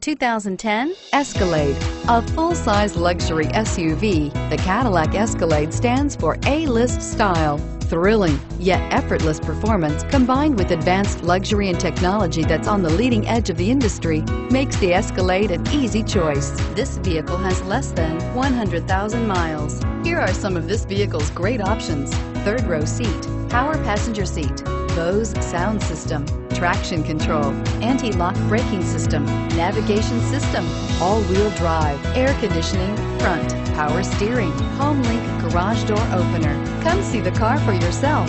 2010 Escalade. A full-size luxury SUV, the Cadillac Escalade stands for A-list style. Thrilling, yet effortless performance combined with advanced luxury and technology that's on the leading edge of the industry makes the Escalade an easy choice. This vehicle has less than 100,000 miles. Here are some of this vehicle's great options. Third row seat, power passenger seat, Bose sound system, traction control, anti-lock braking system, navigation system, all-wheel drive, air conditioning, front, power steering, home link garage door opener. Come see the car for yourself.